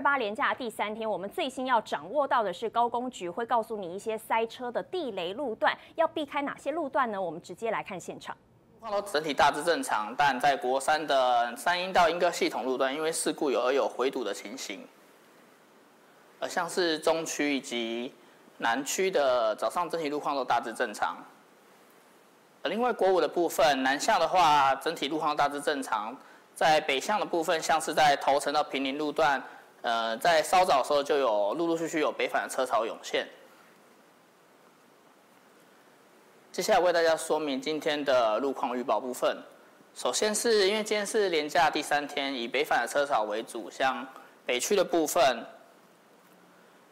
八连假第三天，我们最新要掌握到的是高工局会告诉你一些塞车的地雷路段，要避开哪些路段呢？我们直接来看现场。路况整体大致正常，但在国三的三阴到莺歌系统路段，因为事故有而有回堵的情形。而像是中区以及南区的早上整体路况都大致正常。而另外国五的部分，南向的话整体路况大致正常。在北向的部分，像是在头城到平林路段，呃，在稍早时候就有陆陆续续有北返的车潮涌现。接下来为大家说明今天的路况预报部分。首先是因为今天是连假第三天，以北返的车潮为主，像北区的部分，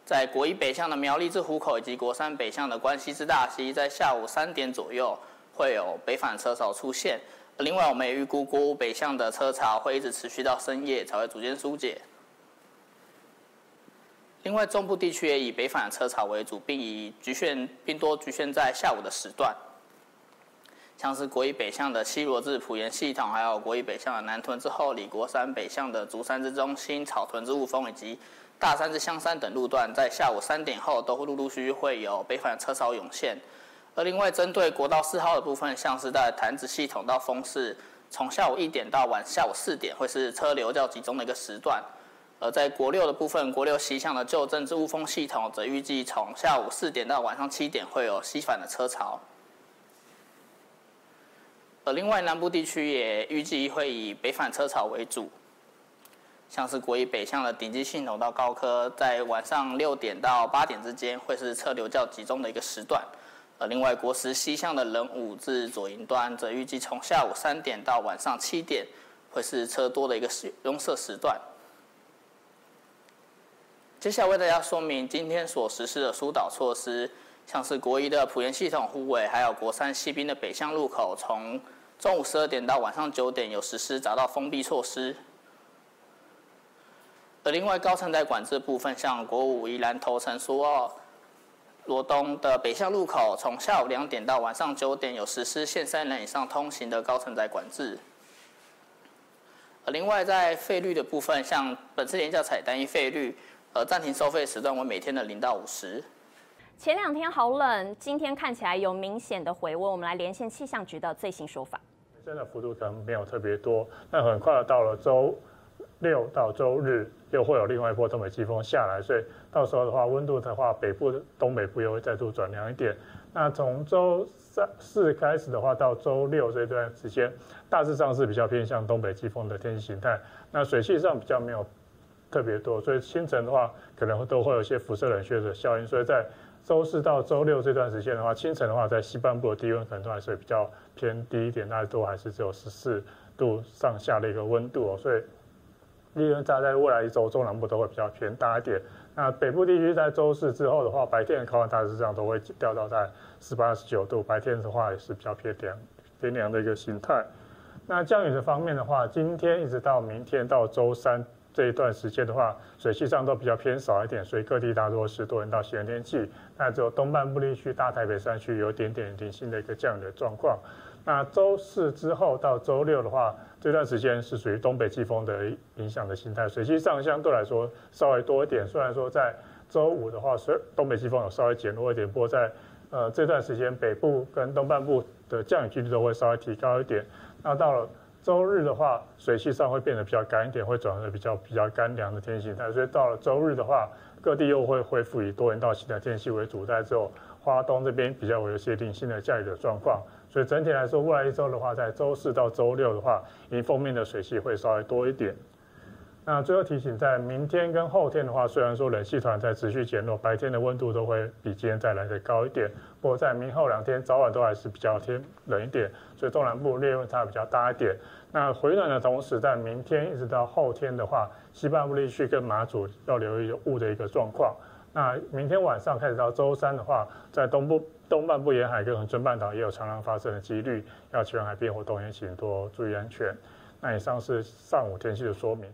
在国一北向的苗栗至湖口以及国三北向的关西至大溪，在下午三点左右会有北返车潮出现。另外，我们也预估国五北向的车潮会一直持续到深夜才会逐渐疏解。另外，中部地区也以北返的车潮为主，并以局限并多局限在下午的时段。像是国一北向的西罗至普盐系统，还有国一北向的南屯之后里国山北向的竹山之中心、草屯之雾峰以及大山之香山等路段，在下午三点后都会陆陆续续会有北返车潮涌现。而另外，针对国道四号的部分，像是在潭子系统到丰市，从下午一点到晚下午四点，会是车流较集中的一个时段；而在国六的部分，国六西向的旧政治雾峰系统，则预计从下午四点到晚上七点会有西返的车潮。而另外，南部地区也预计会以北返车潮为主，像是国一北向的顶级系统到高科，在晚上六点到八点之间，会是车流较集中的一个时段。呃，另外，国十西向的人武至左营端，则预计从下午三点到晚上七点，会是车多的一个使拥塞时段。接下来为大家说明今天所实施的疏导措施，像是国一的普盐系统护卫，还有国三西滨的北向路口，从中午十二点到晚上九点有实施匝道封闭措施。而另外高承载管制部分，像国五宜兰头城苏澳。罗东的北向路口，从下午两点到晚上九点有实施限三人以上通行的高承载管制。而另外在费率的部分，像本次廉价采单一费率，呃暂停收费时段为每天的零到五十。前两天好冷，今天看起来有明显的回温。我们来连线气象局的最新说法。真的幅度可能没有特别多，但很快到了周六到周日。又会有另外一波东北季风下来，所以到时候的话，温度的话，北部、东北部又会再度转凉一点。那从周三四开始的话，到周六这段时间，大致上是比较偏向东北季风的天气形态。那水汽上比较没有特别多，所以清晨的话，可能都会有一些辐射冷却的效应。所以在周四到周六这段时间的话，清晨的话，在西半部的低温可能都还是比较偏低一点，大概都还是只有十四度上下的一个温度哦，所以。利润差在未来一周中南部都会比较偏大一点。那北部地区在周四之后的话，白天的高温大致上都会掉到在十八、十九度，白天的话也是比较偏凉、偏凉的一个形态。那降雨的方面的话，今天一直到明天到周三这一段时间的话，水汽上都比较偏少一点，所以各地大多是多云到晴天气。那只有东半部地区、大台北山区有点点零星的一个降雨的状况。那周四之后到周六的话，这段时间是属于东北季风的影响的形态，水汽上相对来说稍微多一点。虽然说在周五的话，是东北季风有稍微减弱一点，不过在呃这段时间北部跟东半部的降雨几率都会稍微提高一点。那到了周日的话，水汽上会变得比较干一点，会转为比较比较干凉的天气形态。所以到了周日的话，各地又会恢复以多云到晴的天气为主，在之后花东这边比较有些零星的降雨的状况。所以整体来说，未来一周的话，在周四到周六的话，迎风面的水汽会稍微多一点。那最后提醒，在明天跟后天的话，虽然说冷气团在持续减弱，白天的温度都会比今天再来的高一点。不过在明后两天早晚都还是比较天冷一点，所以中南部略温差比较大一点。那回暖的同时，在明天一直到后天的话，西半部地区跟马祖要留意雾的一个状况。那明天晚上开始到周三的话，在东部。东半部沿海跟恒春半岛也有常常发生的几率，要前往海边活动也请多注意安全。那以上是上午天气的说明。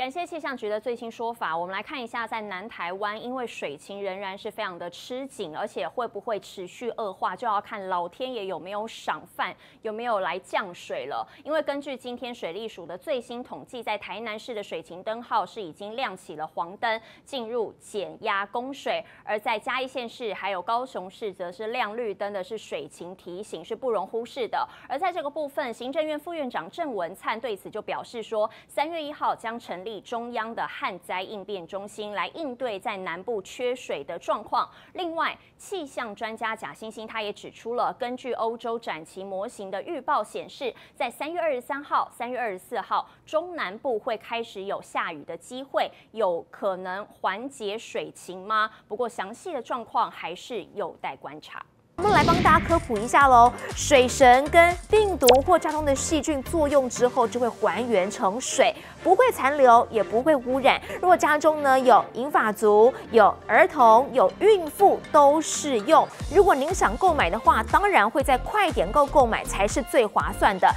感谢气象局的最新说法，我们来看一下，在南台湾，因为水情仍然是非常的吃紧，而且会不会持续恶化，就要看老天爷有没有赏饭，有没有来降水了。因为根据今天水利署的最新统计，在台南市的水情灯号是已经亮起了黄灯，进入减压供水；而在嘉义县市还有高雄市，则是亮绿灯的，是水情提醒，是不容忽视的。而在这个部分，行政院副院长郑文灿对此就表示说，三月一号将成立立。中央的旱灾应变中心来应对在南部缺水的状况。另外，气象专家贾欣欣他也指出了，根据欧洲展旗模型的预报显示，在三月二十三号、三月二十四号，中南部会开始有下雨的机会，有可能缓解水情吗？不过详细的状况还是有待观察。我们来帮大家科普一下喽，水神跟病毒或家中的细菌作用之后，就会还原成水，不会残留，也不会污染。如果家中呢有银发族、有儿童、有孕妇，都适用。如果您想购买的话，当然会在快点购购买才是最划算的。